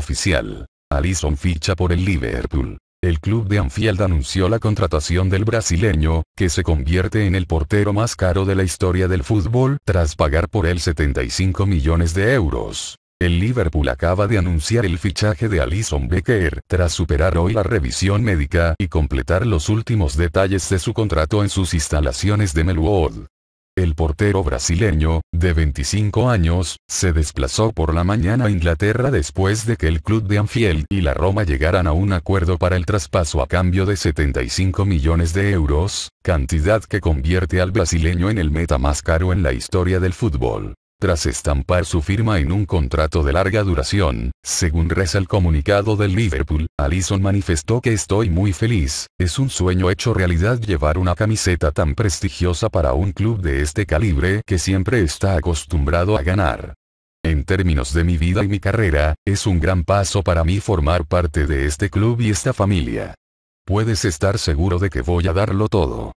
oficial. Alisson ficha por el Liverpool. El club de Anfield anunció la contratación del brasileño, que se convierte en el portero más caro de la historia del fútbol tras pagar por él 75 millones de euros. El Liverpool acaba de anunciar el fichaje de Alison Becker tras superar hoy la revisión médica y completar los últimos detalles de su contrato en sus instalaciones de Melwood. El portero brasileño, de 25 años, se desplazó por la mañana a Inglaterra después de que el club de Anfield y la Roma llegaran a un acuerdo para el traspaso a cambio de 75 millones de euros, cantidad que convierte al brasileño en el meta más caro en la historia del fútbol. Tras estampar su firma en un contrato de larga duración, según reza el comunicado del Liverpool, Alison manifestó que estoy muy feliz, es un sueño hecho realidad llevar una camiseta tan prestigiosa para un club de este calibre que siempre está acostumbrado a ganar. En términos de mi vida y mi carrera, es un gran paso para mí formar parte de este club y esta familia. Puedes estar seguro de que voy a darlo todo.